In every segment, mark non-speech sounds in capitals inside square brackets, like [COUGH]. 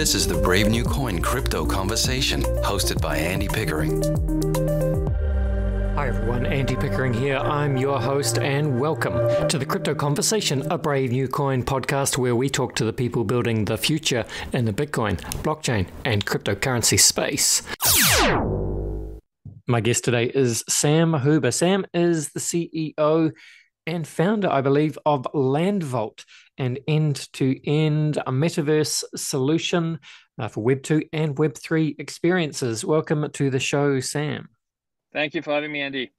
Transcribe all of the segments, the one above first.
This is the Brave New Coin Crypto Conversation, hosted by Andy Pickering. Hi everyone, Andy Pickering here. I'm your host, and welcome to the Crypto Conversation, a Brave New Coin podcast where we talk to the people building the future in the Bitcoin, blockchain, and cryptocurrency space. My guest today is Sam Huber. Sam is the CEO and founder, I believe, of LandVault, an end to end a metaverse solution uh, for Web 2 and Web 3 experiences. Welcome to the show, Sam. Thank you for having me, Andy.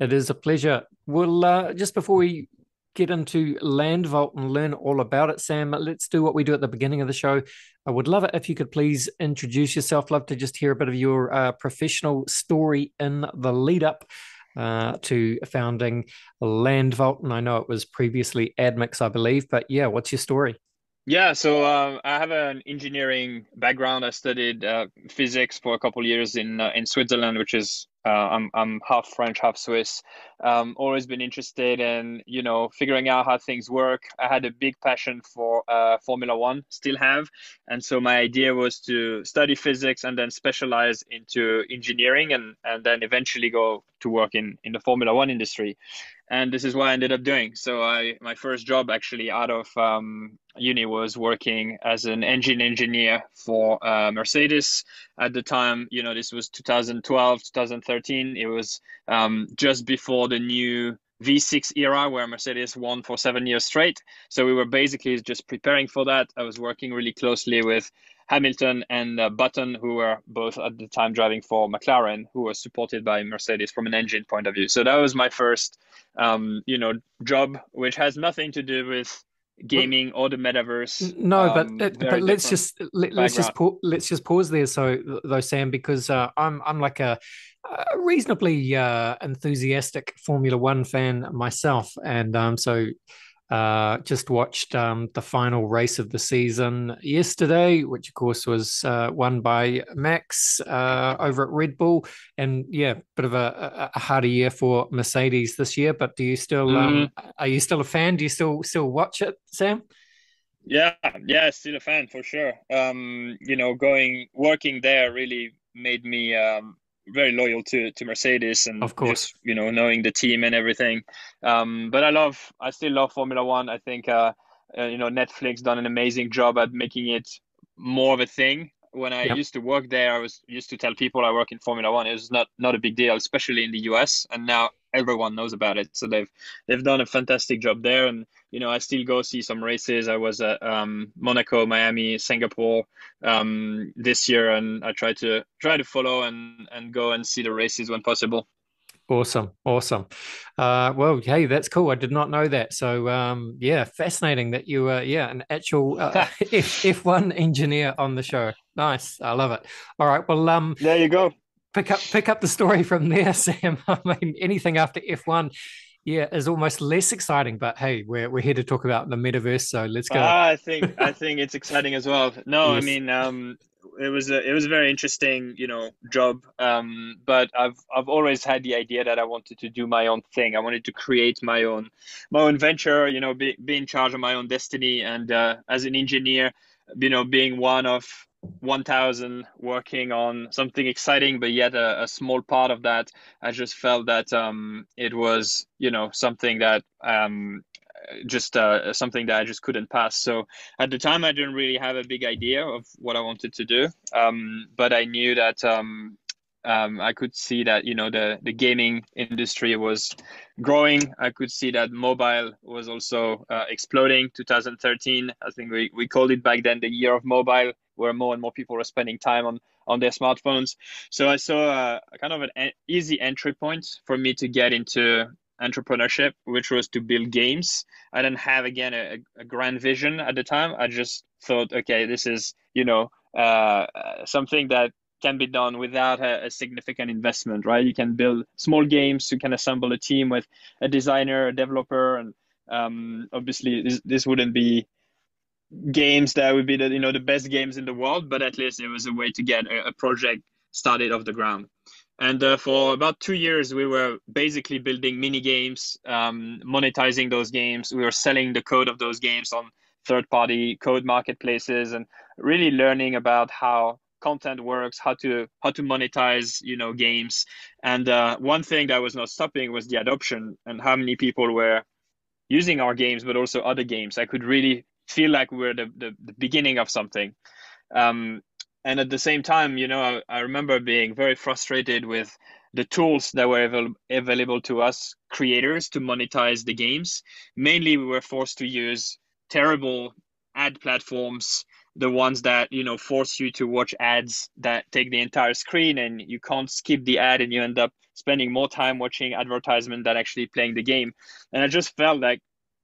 It is a pleasure. Well, uh, just before we get into Land Vault and learn all about it, Sam, let's do what we do at the beginning of the show. I would love it if you could please introduce yourself. Love to just hear a bit of your uh, professional story in the lead up uh, to founding LandVault. And I know it was previously AdMix, I believe, but yeah, what's your story? Yeah, so uh, I have an engineering background. I studied uh, physics for a couple years in uh, in Switzerland, which is uh, I'm I'm half French, half Swiss. Um, always been interested in you know figuring out how things work. I had a big passion for uh, Formula One, still have, and so my idea was to study physics and then specialize into engineering, and and then eventually go to work in in the Formula One industry and this is what I ended up doing. So I my first job actually out of um, uni was working as an engine engineer for uh, Mercedes. At the time, you know, this was 2012, 2013. It was um, just before the new V6 era where Mercedes won for seven years straight. So we were basically just preparing for that. I was working really closely with Hamilton and uh, Button, who were both at the time driving for McLaren, who was supported by Mercedes from an engine point of view. So that was my first, um, you know, job, which has nothing to do with gaming or the metaverse. No, um, but but let's just let, us just let's just pause there. So though, Sam, because uh, I'm I'm like a, a reasonably uh, enthusiastic Formula One fan myself, and um, so uh, just watched um, the final race of the season yesterday, which of course was uh, won by Max uh, over at Red Bull. And yeah, bit of a, a, harder year for Mercedes this year. But do you still um, mm. are you still a fan? Do you still still watch it, Sam? Yeah, yeah, still a fan for sure. Um, you know, going working there really made me um, very loyal to to Mercedes and of course just, you know knowing the team and everything. Um, but I love I still love Formula One. I think uh, uh, you know Netflix done an amazing job at making it more of a thing. When I yep. used to work there, I was used to tell people I work in Formula One. It was not not a big deal, especially in the US. And now everyone knows about it. So they've they've done a fantastic job there. And you know, I still go see some races. I was at um, Monaco, Miami, Singapore um, this year, and I try to try to follow and and go and see the races when possible. Awesome, awesome. Uh, well, hey, that's cool. I did not know that. So, um, yeah, fascinating that you were, yeah, an actual uh, [LAUGHS] F one engineer on the show. Nice, I love it. All right, well, um, there you go pick up pick up the story from there, [LAUGHS] Sam. I mean, anything after F one, yeah, is almost less exciting. But hey, we're we're here to talk about the metaverse, so let's go. Uh, I think I think it's exciting as well. No, yes. I mean, um, it was a it was a very interesting, you know, job. Um, but I've I've always had the idea that I wanted to do my own thing. I wanted to create my own my own venture. You know, be be in charge of my own destiny. And uh, as an engineer, you know, being one of 1000 working on something exciting but yet a, a, small part of that i just felt that um, it was you know something that um, just uh, something that i just couldn't pass. So at the time i didn't really have a big idea of what i wanted to do. Um, but i knew that um, I could see that you know the the gaming industry was growing. I could see that mobile was also uh, exploding. 2013, I think we, we called it back then the year of mobile, where more and more people were spending time on on their smartphones. So I saw a, a kind of an easy entry point for me to get into entrepreneurship, which was to build games. I didn't have again a, a grand vision at the time. I just thought, okay, this is you know uh, something that can be done without a, a, significant investment, right? You can build small games, you can assemble a team with a designer, a developer, and um, obviously this, this wouldn't be games that would be the you know the best games in the world, but at least it was a way to get a, a project started off the ground. And uh, for about two years, we were basically building mini games, um, monetizing those games. We were selling the code of those games on third party code marketplaces and really learning about how content works, how to how to monetize, you know, games. And uh, one thing that was not stopping was the adoption and how many people were using our games, but also other games. I could really feel like we are the, the, the beginning of something. Um, and at the same time, you know, I, I remember being very frustrated with the tools that were avail- available to us creators to monetize the games. Mainly, we were forced to use terrible ad platforms the ones that you know force you to watch ads that take the entire screen and you can't skip the ad and you end up spending more time watching advertisement than actually playing the game. And i just felt like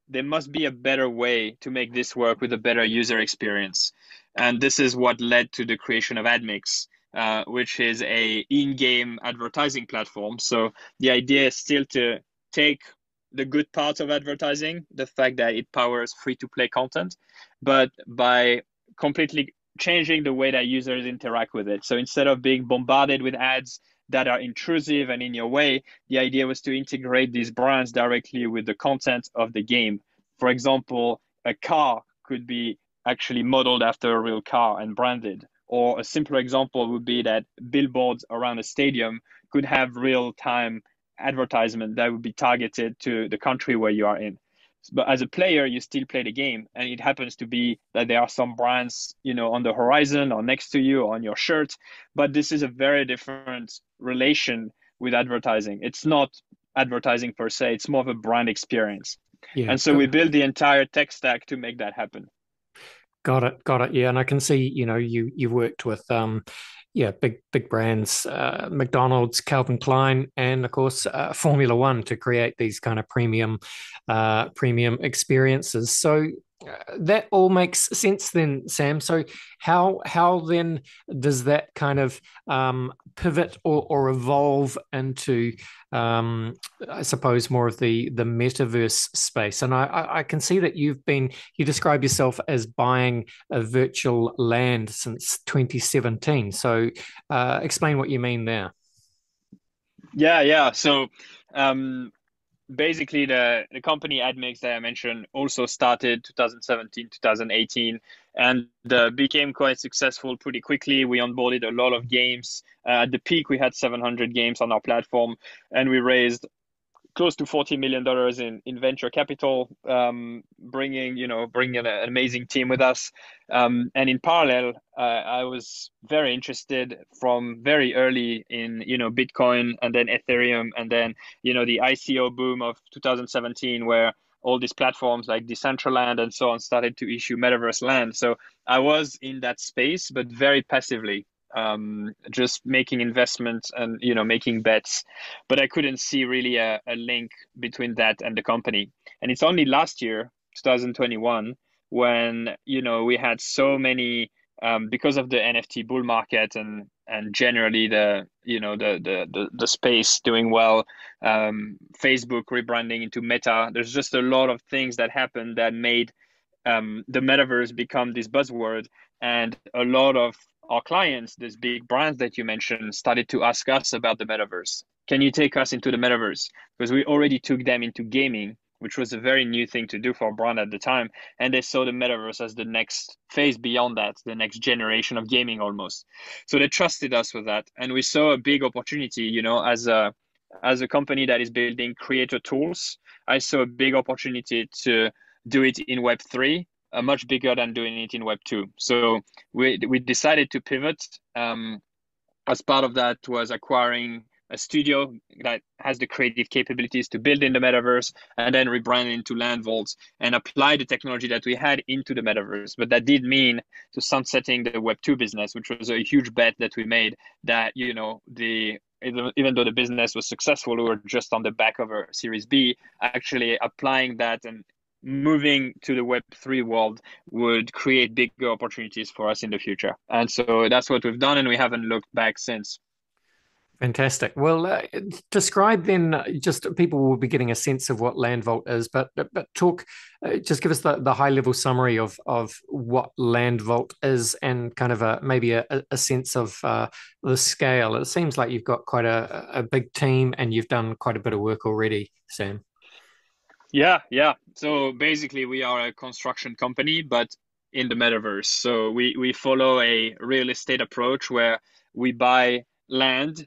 there must be a better way to make this work with a better user experience. And this is what led to the creation of admix uh, which is a in-game advertising platform. So the idea is still to take the good parts of advertising, the fact that it powers free to play content, but by completely changing the way that users interact with it. So instead of being bombarded with ads that are intrusive and in your way, the idea was to integrate these brands directly with the content of the game. For example, a car could be actually modeled after a real car and branded. Or a simpler example would be that billboards around a stadium could have real time advertisement that would be targeted to the country where you are in but as a player you still play the game and it happens to be that there are some brands you know on the horizon or next to you or on your shirt. But this is a very different relation with advertising. It's not advertising per se it's more of a brand experience. Yeah, and so we build the entire tech stack to make that happen. Got it got it. Yeah and i can see you know you you've worked with um yeah, big big brands, uh, McDonald's, Calvin Klein, and of course uh, Formula One to create these kind of premium uh, premium experiences. So that all makes sense then sam. So how how then does that kind of um, pivot or, or evolve into um, i suppose more of the the metaverse space? And I, I can see that you've been you describe yourself as buying a virtual land since 2017 so uh, explain what you mean there. Yeah yeah. So um, basically the, the company admix that i mentioned also started 2017 2018 and uh, became quite successful pretty quickly. We onboarded a lot of games. Uh, at the peak we had 700 games on our platform and we raised close to 40 million dollars in, in venture capital um, bringing you know bringing an, amazing team with us. Um, and in parallel uh, i was very interested from very early in you know bitcoin and then ethereum and then you know the ico boom of 2017 where all these platforms like decentraland and so on started to issue metaverse land. So i was in that space but very passively um, just making investments and you know making bets. But i couldn't see really a, a link between that and the company. And it's only last year 2021 when you know we had so many um, because of the nft bull market and and generally the you know the the the, the space doing well um, facebook rebranding into meta there's just a lot of things that happened that made um, the metaverse become this buzzword. And a lot of our clients, these big brands that you mentioned, started to ask us about the metaverse. Can you take us into the metaverse? Because we already took them into gaming, which was a very new thing to do for a brand at the time. And they saw the metaverse as the next phase beyond that, the next generation of gaming almost. So they trusted us with that. And we saw a big opportunity, you know, as a as a company that is building creator tools, I saw a big opportunity to do it in Web3 uh, much bigger than doing it in Web two. So we we decided to pivot. Um, as part of that was acquiring a studio that has the creative capabilities to build in the metaverse and then rebrand into land vaults and apply the technology that we had into the metaverse but that did mean to sunsetting the web 2 business which was a huge bet that we made that you know the even though the business was successful we were just on the back of a series b actually applying that and moving to the web3 world would create bigger opportunities for us in the future and so that's what we've done and we haven't looked back since Fantastic. Well, uh, describe then. Just people will be getting a sense of what Land Vault is, but but talk. Uh, just give us the, the high level summary of of what Land Vault is, and kind of a maybe a, a sense of uh, the scale. It seems like you've got quite a, a big team, and you've done quite a bit of work already, Sam. Yeah, yeah. So basically, we are a construction company, but in the metaverse. So we, we follow a real estate approach where we buy land,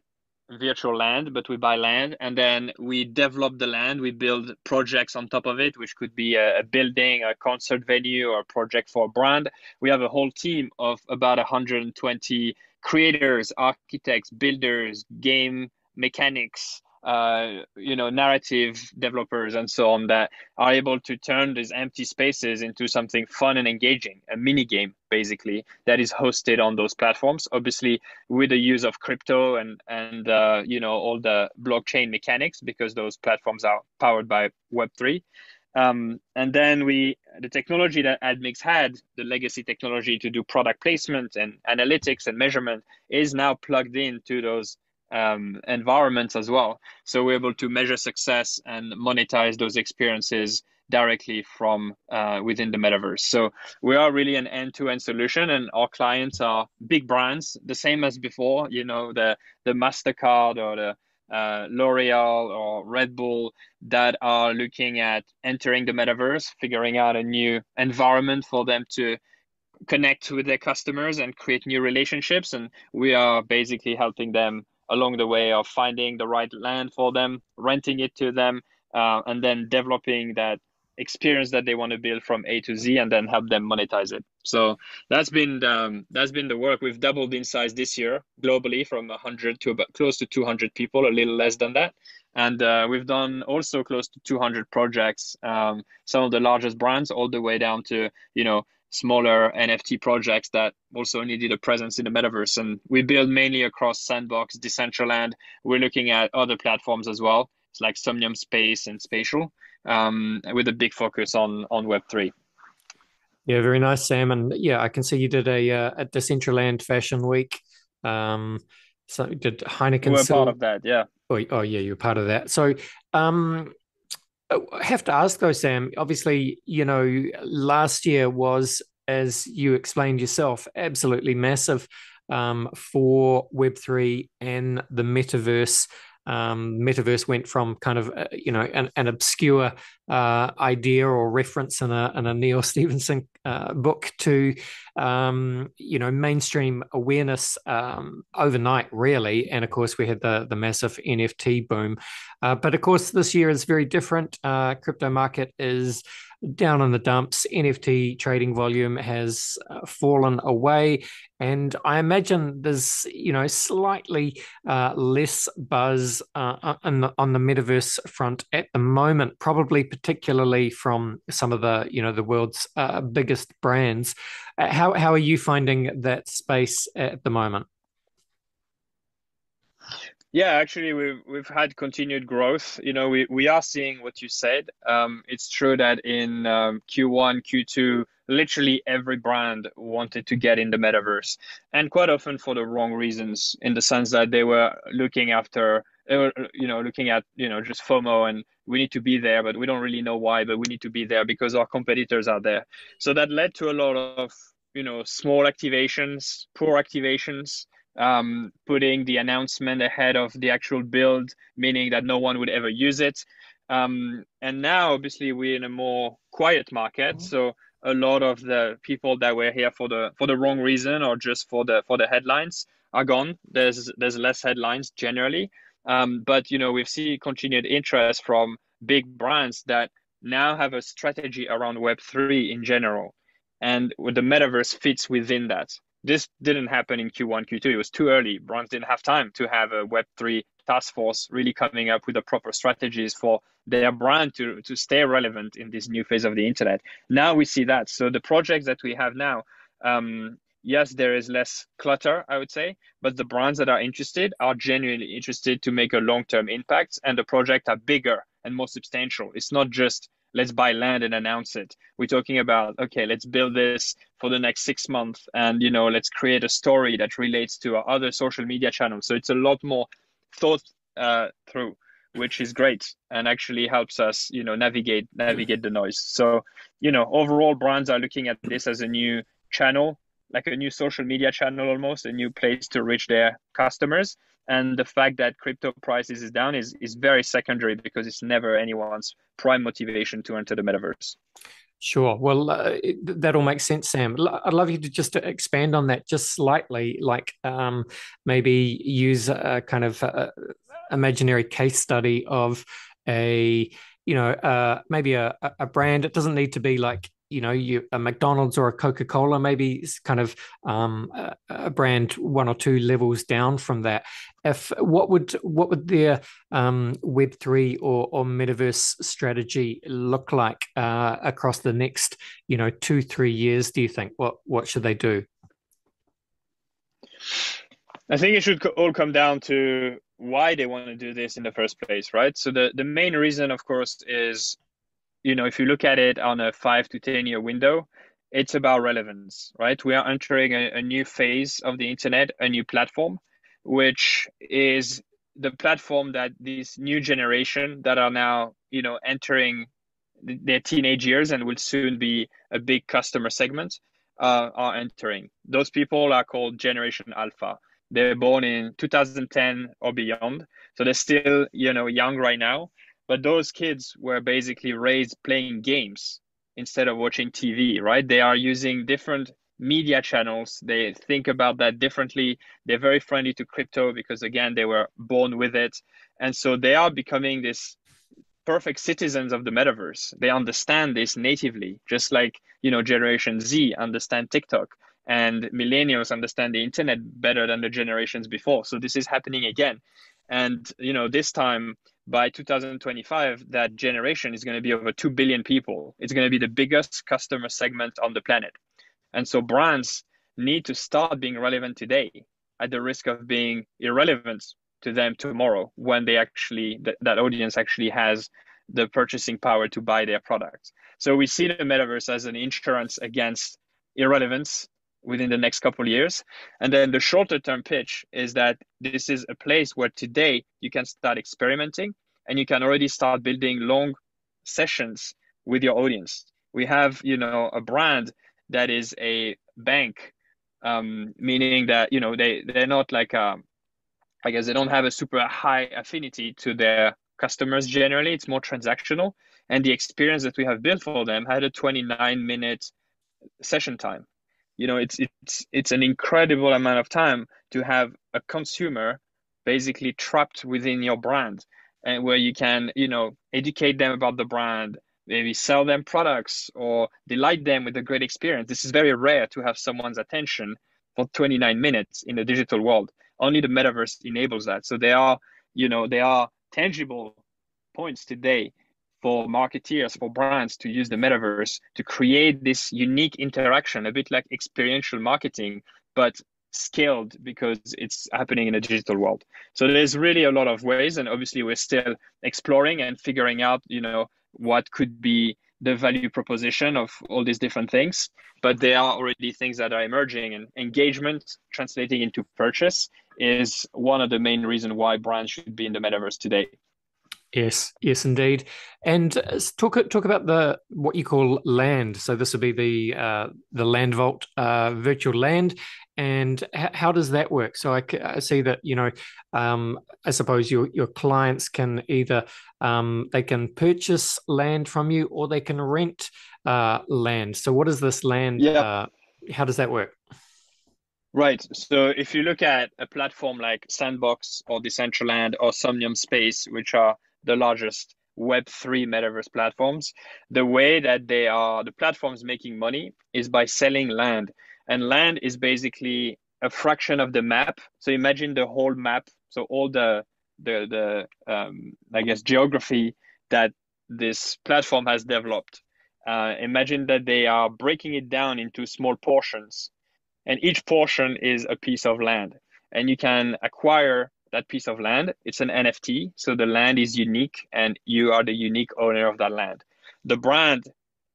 virtual land, but we buy land and then we develop the land. We build projects on top of it, which could be a, a building, a concert venue, or a project for a brand. We have a whole team of about 120 creators, architects, builders, game mechanics, uh, you know, narrative developers and so on that are able to turn these empty spaces into something fun and engaging, a mini game basically that is hosted on those platforms. Obviously, with the use of crypto and and uh, you know all the blockchain mechanics because those platforms are powered by Web three. Um, and then we, the technology that AdMix had, the legacy technology to do product placement and analytics and measurement, is now plugged into those um, environments as well. So we're able to measure success and monetize those experiences directly from uh, within the metaverse. So we are really an end-to-end solution, and our clients are big brands, the same as before. You know, the the Mastercard or the uh, L'Oreal or Red Bull that are looking at entering the metaverse, figuring out a new environment for them to connect with their customers and create new relationships. And we are basically helping them along the way of finding the right land for them, renting it to them, uh, and then developing that experience that they want to build from A to Z, and then help them monetize it. So that's been um, that's been the work. We've doubled in size this year globally from 100 to about close to 200 people, a little less than that. And uh, we've done also close to 200 projects, um, some of the largest brands, all the way down to you know smaller NFT projects that also needed a presence in the metaverse. And we build mainly across Sandbox, Decentraland. We're looking at other platforms as well. It's like Somnium Space and Spatial, um, with a big focus on on Web three. Yeah, very nice, Sam. And yeah, I can see you did a uh, a Decentraland Fashion Week. Um, so did Heineken. We're part of that, yeah. Oh, oh yeah, you're part of that. So, um, I have to ask though, Sam. Obviously, you know, last year was, as you explained yourself, absolutely massive um, for Web three and the metaverse um, metaverse went from kind of uh, you know an, an obscure uh, idea or reference in a, in a Neal [LAUGHS] Stephenson uh, book to um, you know mainstream awareness um, overnight, really. And of course, we had the the massive NFT boom. Uh, but of course, this year is very different. Uh, crypto market is down in the dumps. NFT trading volume has uh, fallen away, and I imagine there's you know slightly uh, less buzz uh, on, the, on the metaverse front at the moment, probably particularly from some of the you know the world's uh, biggest brands. Uh, how how are you finding that space at the moment? Yeah, actually, we've we've had continued growth. You know, we, we are seeing what you said. Um, it's true that in um, Q1, Q2, literally every brand wanted to get in the metaverse, and quite often for the wrong reasons. In the sense that they were looking after, you know, looking at you know just FOMO and we need to be there, but we don't really know why. But we need to be there because our competitors are there. So that led to a lot of you know small activations, poor activations um, putting the announcement ahead of the actual build, meaning that no one would ever use it. Um, and now, obviously, we're in a more quiet market, mm-hmm. so a lot of the people that were here for the for the wrong reason or just for the for the headlines are gone. There's there's less headlines generally, um, but you know we've seen continued interest from big brands that now have a strategy around Web three in general, and the metaverse fits within that this didn't happen in Q1, Q2. It was too early. Brands didn't have time to have a Web3 task force really coming up with the proper strategies for their brand to, to stay relevant in this new phase of the internet. Now we see that. So the projects that we have now, um, yes, there is less clutter, I would say, but the brands that are interested are genuinely interested to make a long term impact, and the projects are bigger and more substantial. It's not just let's buy land and announce it. We're talking about okay, let's build this for the next six months, and you know, let's create a story that relates to our other social media channels. So it's a lot more thought uh, through, which is great and actually helps us, you know, navigate navigate the noise. So you know, overall, brands are looking at this as a new channel like a new social media channel almost a new place to reach their customers and the fact that crypto prices is down is, is very secondary because it's never anyone's prime motivation to enter the metaverse Sure. Well, uh, that all makes sense, Sam. I'd love you to just expand on that just slightly, like um, maybe use a kind of uh, imaginary case study of a, you know, uh, maybe a, a brand. It doesn't need to be like you know you a McDonald's or a Coca Cola maybe kind of um, a, a, brand one or two levels down from that. If what would what would their um, Web three or, or metaverse strategy look like uh, across the next you know two three years? Do you think what what should they do? I think it should all come down to why they want to do this in the first place, right? So the the main reason, of course, is you know, if you look at it on a five to 10 year window, it's about relevance, right? We are entering a, a new phase of the internet, a new platform, which is the platform that this new generation that are now, you know, entering their teenage years and will soon be a big customer segment uh, are entering. Those people are called Generation Alpha. They're born in 2010 or beyond, so they're still, you know, young right now but those kids were basically raised playing games instead of watching TV, right? They are using different media channels. They think about that differently. They're very friendly to crypto because, again, they were born with it. And so they are becoming this perfect citizens of the metaverse. They understand this natively, just like, you know, Generation Z understand TikTok and millennials understand the internet better than the generations before. So this is happening again. And, you know, this time, by 2025, that generation is going to be over 2 billion people. It's going to be the biggest customer segment on the planet. And so brands need to start being relevant today at the risk of being irrelevant to them tomorrow when they actually, th- that audience actually has the purchasing power to buy their products. So we see the metaverse as an insurance against irrelevance within the next couple of years. And then the shorter term pitch is that this is a place where today you can start experimenting and you can already start building long sessions with your audience. We have, you know, a brand that is a bank, um, meaning that, you know, they, they're not like, a, um, I guess they don't have a super high affinity to their customers generally. It's more transactional. And the experience that we have built for them had a 29 minute session time you know it's it's it's an incredible amount of time to have a consumer basically trapped within your brand and where you can you know educate them about the brand maybe sell them products or delight them with a great experience. This is very rare to have someone's attention for 29 minutes in the digital world. Only the metaverse enables that. So there are you know there are tangible points today for marketeers, for brands to use the metaverse to create this unique interaction, a bit like experiential marketing, but scaled because it's happening in a digital world. So there's really a lot of ways, and obviously we're still exploring and figuring out, you know, what could be the value proposition of all these different things. But there are already things that are emerging, and engagement translating into purchase is one of the main reasons why brands should be in the metaverse today. Yes, yes, indeed. And uh, talk talk about the what you call land. So this would be the uh, the Land Vault uh, virtual land, and h- how does that work? So I, c- I see that you know, um, I suppose your your clients can either um, they can purchase land from you or they can rent uh, land. So what is this land? Yeah. Uh, how does that work? Right. So if you look at a platform like Sandbox or Decentraland or Somnium Space, which are the largest Web3 metaverse platforms. The way that they are, the platforms making money is by selling land. And land is basically a fraction of the map. So imagine the whole map. So all the, the, the um, I guess, geography that this platform has developed. Uh, imagine that they are breaking it down into small portions. And each portion is a piece of land. And you can acquire that piece of land. It's an NFT, so the land is unique, and you are the unique owner of that land. The brand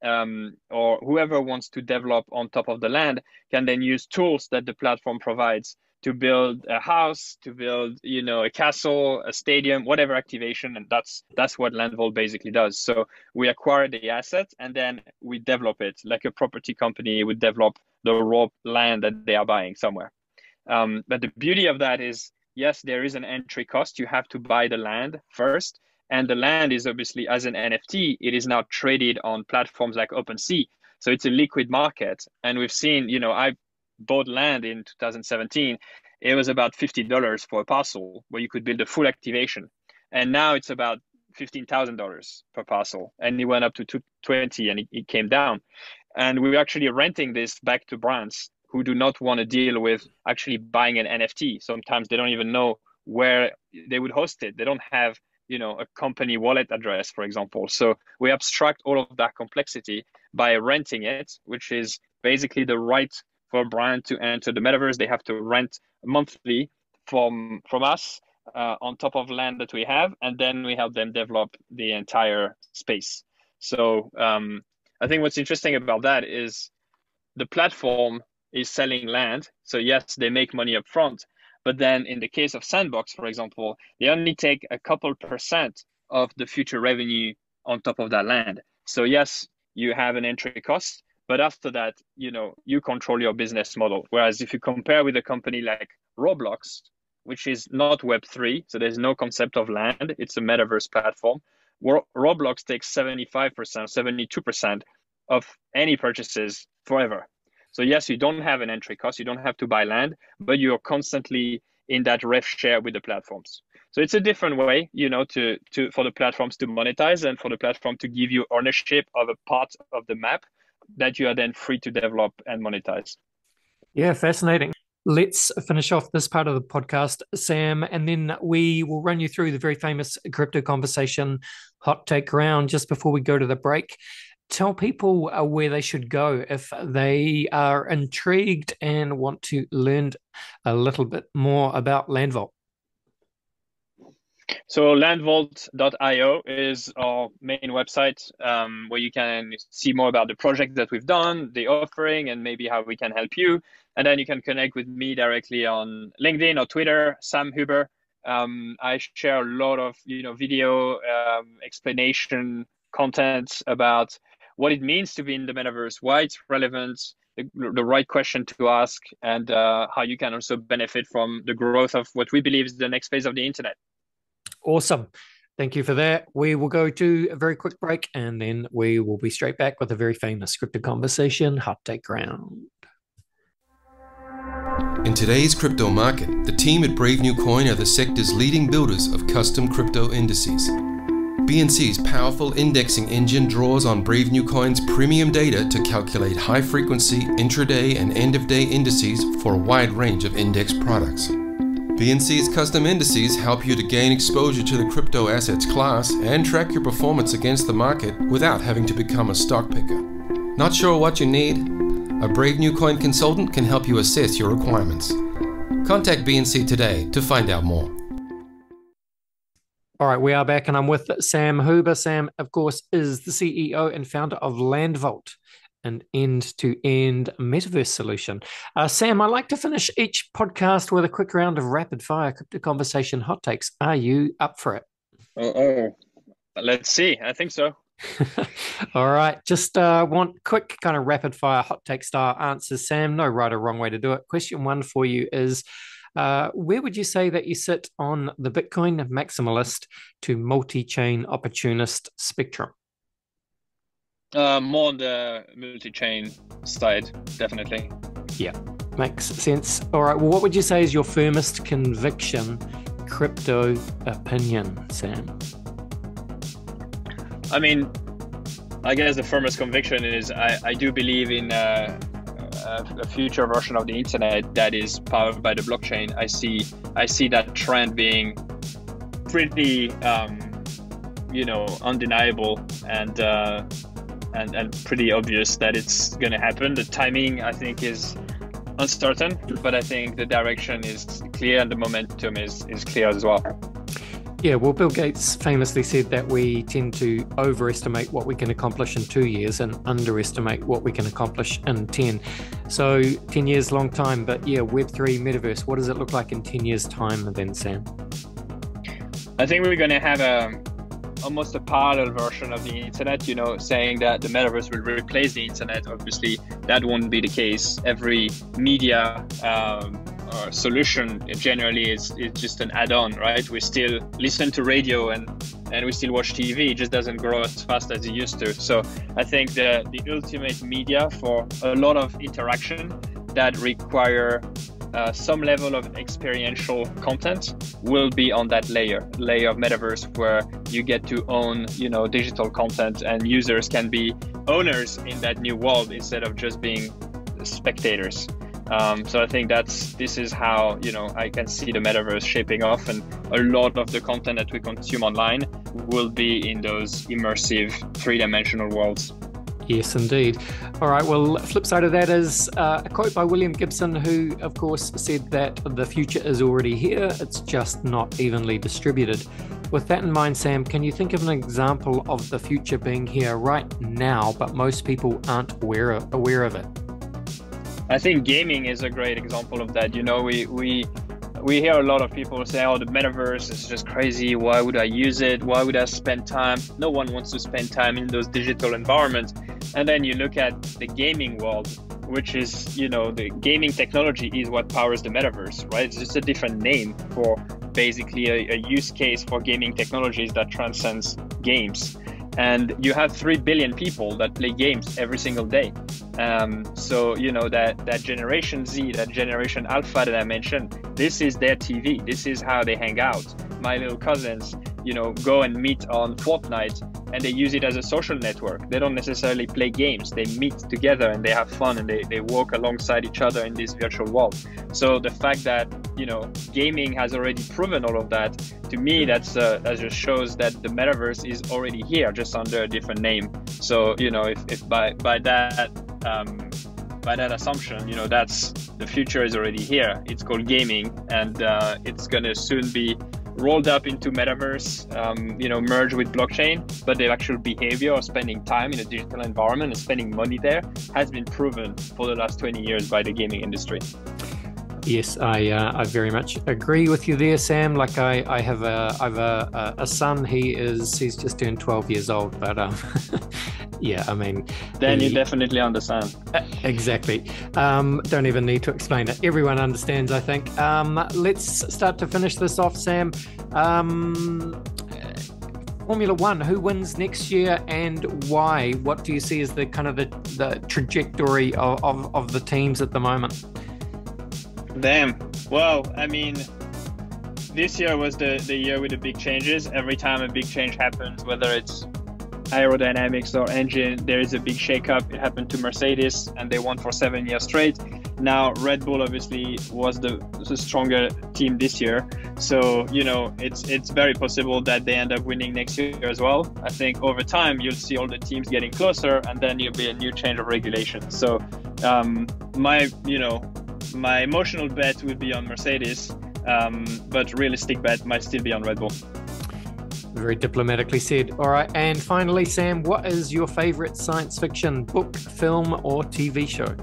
um, or whoever wants to develop on top of the land can then use tools that the platform provides to build a house, to build you know a castle, a stadium, whatever activation, and that's that's what Land Vault basically does. So we acquire the asset and then we develop it like a property company would develop the raw land that they are buying somewhere. Um, but the beauty of that is yes, there is an entry cost. You have to buy the land first, and the land is obviously as an NFT, it is now traded on platforms like OpenSea. So it's a liquid market. And we've seen, you know, I bought land in 2017. It was about $50 for a parcel where you could build a full activation. And now it's about $15,000 per parcel. And it went up to 220 and it, it came down. And we are actually renting this back to brands who do not want to deal with actually buying an NFT. Sometimes they don't even know where they would host it. They don't have you know a company wallet address for example so we abstract all of that complexity by renting it which is basically the right for a brand to enter the metaverse they have to rent monthly from from us uh, on top of land that we have and then we help them develop the entire space so um, i think what's interesting about that is the platform is selling land so yes they make money up front but then in the case of Sandbox, for example, they only take a couple percent of the future revenue on top of that land. So yes, you have an entry cost, but after that, you know, you control your business model. Whereas if you compare with a company like Roblox, which is not Web3, so there's no concept of land, it's a metaverse platform. Roblox takes 75%, 72% of any purchases forever. So yes, you don't have an entry cost, you don't have to buy land, but you're constantly in that rev share with the platforms. So it's a different way, you know, to to for the platforms to monetize and for the platform to give you ownership of a part of the map that you are then free to develop and monetize. Yeah, fascinating. Let's finish off this part of the podcast, Sam, and then we will run you through the very famous crypto conversation hot take round just before we go to the break tell people uh, where they should go if they are intrigued and want to learn a little bit more about Landvault. So landvault.io is our main website um, where you can see more about the project that we've done, the offering, and maybe how we can help you. And then you can connect with me directly on LinkedIn or Twitter, Sam Huber. Um, I share a lot of you know video um, explanation content about what it means to be in the metaverse, why it's relevant, the, the right question to ask, and uh, how you can also benefit from the growth of what we believe is the next phase of the internet. Awesome. Thank you for that. We will go to a very quick break and then we will be straight back with a very famous crypto conversation, Hot Take Round. In today's crypto market, the team at Brave New Coin are the sector's leading builders of custom crypto indices. BNC's powerful indexing engine draws on Brave New Coin's premium data to calculate high frequency intraday and end of day indices for a wide range of index products. BNC's custom indices help you to gain exposure to the crypto assets class and track your performance against the market without having to become a stock picker. Not sure what you need? A Brave New Coin consultant can help you assess your requirements. Contact BNC today to find out more. All right, we are back, and I'm with Sam Huber. Sam, of course, is the CEO and founder of Landvault, an end to end metaverse solution. Uh, Sam, I like to finish each podcast with a quick round of rapid fire crypto conversation hot takes. Are you up for it? Oh, let's see. I think so. [LAUGHS] All right. Just uh, want quick kind of rapid fire hot take style answers, Sam. No right or wrong way to do it. Question one for you is uh, where would you say that you sit on the Bitcoin maximalist to multi chain opportunist spectrum? Uh, more on the multi chain side, definitely. Yeah, makes sense. All right. Well, what would you say is your firmest conviction crypto opinion, Sam? I mean, I guess the firmest conviction is I, I do believe in uh, a, future version of the internet that is powered by the blockchain, I see I see that trend being pretty um, you know undeniable and uh, and and pretty obvious that it's going to happen. The timing I think is uncertain, but I think the direction is clear and the momentum is is clear as well. Yeah, well, Bill Gates famously said that we tend to overestimate what we can accomplish in two years and underestimate what we can accomplish in 10. So, 10 years, long time, but yeah, Web3 metaverse, what does it look like in 10 years' time then, Sam? I think we're going to have a almost a parallel version of the internet, you know, saying that the metaverse will replace the internet. Obviously, that won't be the case. Every media, um, our solution generally is, is just an add-on, right? We still listen to radio and and we still watch TV. It just doesn't grow as fast as it used to. So I think the the ultimate media for a lot of interaction that require uh, some level of experiential content will be on that layer layer of metaverse where you get to own you know digital content and users can be owners in that new world instead of just being spectators um, so I think that's this is how you know I can see the metaverse shaping off, and a lot of the content that we consume online will be in those immersive three-dimensional worlds. Yes, indeed. All right. Well, flip side of that is uh, a quote by William Gibson, who, of course, said that the future is already here. It's just not evenly distributed. With that in mind, Sam, can you think of an example of the future being here right now, but most people aren't aware of, aware of it? I think gaming is a great example of that. You know, we we we hear a lot of people say, "Oh, the metaverse is just crazy. Why would I use it? Why would I spend time?" No one wants to spend time in those digital environments. And then you look at the gaming world, which is, you know, the gaming technology is what powers the metaverse, right? It's just a different name for basically a, a use case for gaming technologies that transcends games and you have 3 billion people that play games every single day. Um, so you know that that generation z that generation alpha that i mentioned this is their tv this is how they hang out. My little cousins you know go and meet on fortnite and they use it as a social network. They don't necessarily play games. They meet together and they have fun and they, they walk alongside each other in this virtual world. So the fact that you know gaming has already proven all of that to me that's uh, that just shows that the metaverse is already here just under a different name. So you know if, if by by that um, by that assumption you know that's the future is already here. It's called gaming and uh, it's going to soon be rolled up into metaverse, um, you know, merge with blockchain, but the actual behavior of spending time in a digital environment and spending money there has been proven for the last 20 years by the gaming industry. Yes, I uh, I very much agree with you there, Sam. Like I, I have a I have a, a son. He is he's just turned twelve years old, but um, [LAUGHS] yeah, I mean, then he, you definitely understand. Exactly. Um, don't even need to explain it. Everyone understands, I think. Um, let's start to finish this off, Sam. Um, Formula One, who wins next year and why? What do you see as the kind of the, the trajectory of, of, of the teams at the moment? Damn. Well, I mean, this year was the, the year with the big changes. Every time a big change happens, whether it's aerodynamics or engine, there is a big shakeup. It happened to Mercedes, and they won for seven years straight. Now, Red Bull obviously was the, the stronger team this year, so you know it's it's very possible that they end up winning next year as well. I think over time you'll see all the teams getting closer, and then you'll be a new change of regulation. So, um, my you know my emotional bet would be on Mercedes, um, but realistic bet might still be on Red Bull. Very diplomatically said. All right. And finally, Sam, what is your favorite science fiction book, film, or TV show?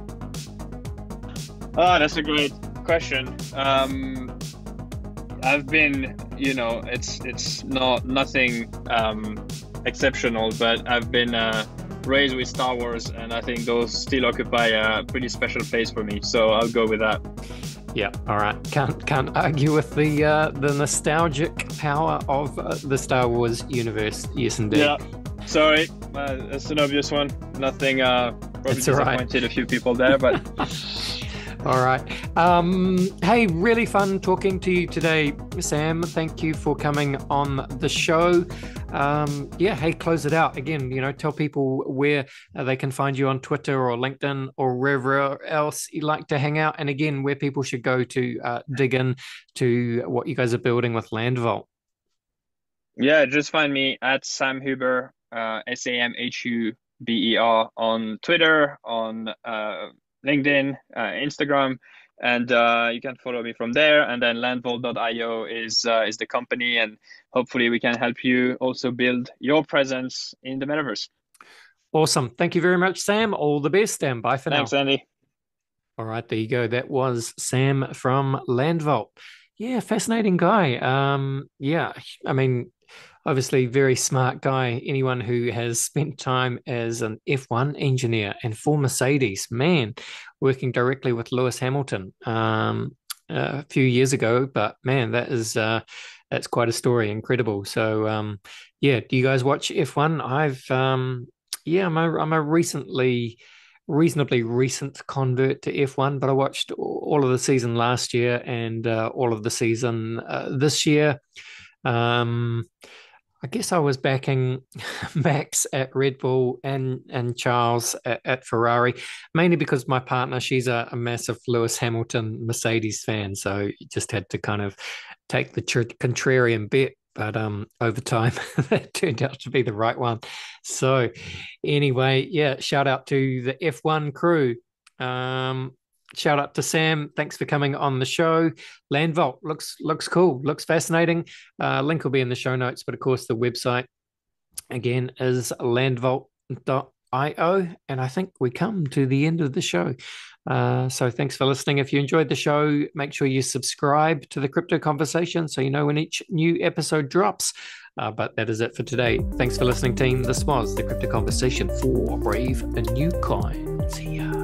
Oh, that's a great question. Um, I've been, you know, it's it's not nothing um, exceptional, but I've been uh, raised with Star Wars, and I think those still occupy a pretty special place for me. So I'll go with that. Yeah, all right. Can't can't argue with the uh, the nostalgic power of uh, the Star Wars universe. Yes, indeed. Yeah. Sorry, uh, that's an obvious one. Nothing. Uh, probably it's disappointed right. a few people there, but. [LAUGHS] All right. Um, hey, really fun talking to you today, Sam. Thank you for coming on the show. Um, yeah, hey, close it out again. You know, tell people where uh, they can find you on Twitter or LinkedIn or wherever else you like to hang out, and again, where people should go to uh, dig in to what you guys are building with Landvault. Yeah, just find me at Sam Huber, uh, S A M H U B E R on Twitter, on uh, LinkedIn, uh, Instagram, and uh, you can follow me from there. And then Landvault.io is uh, is the company, and hopefully we can help you also build your presence in the metaverse. Awesome! Thank you very much, Sam. All the best, and bye for Thanks, now. Thanks, Andy. All right, there you go. That was Sam from Landvault. Yeah, fascinating guy. Um, yeah, I mean, obviously very smart guy. Anyone who has spent time as an F1 engineer and for Mercedes, man, working directly with Lewis Hamilton. Um, a few years ago, but man, that is uh, that's quite a story. Incredible. So um, yeah, do you guys watch F1? I've um, yeah, I'm a I'm a recently reasonably recent convert to F1, but I watched all of the season last year and uh, all of the season uh, this year. Um, I guess I was backing [LAUGHS] Max at Red Bull and and Charles at, at Ferrari, mainly because my partner she's a, a, massive Lewis Hamilton Mercedes fan, so just had to kind of take the tr- contrarian bet. But um, over time, [LAUGHS] that turned out to be the right one. So, anyway, yeah, shout out to the F1 crew. Um, shout out to Sam. Thanks for coming on the show. LandVault looks looks cool, looks fascinating. Uh, link will be in the show notes, but of course the website again is landvault.io. And I think we come to the end of the show. Uh, so thanks for listening. If you enjoyed the show, make sure you subscribe to the Crypto Conversation so you know when each new episode drops. Uh, but that is it for today. Thanks for listening, team. This was the Crypto Conversation for Brave and New Coin. See ya.